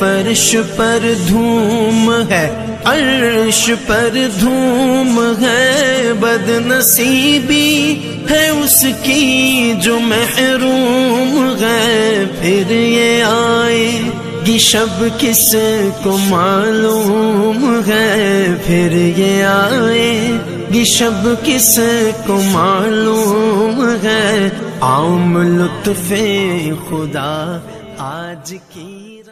फर्श पर धूम है, अर्श पर धूम है, बदनसीबी है उसकी जो महरूम है। फिर ये आए शब किस को मालूम है। फिर ये आए शब किस को मालूम है। आम लुत्फे खुदा, आज की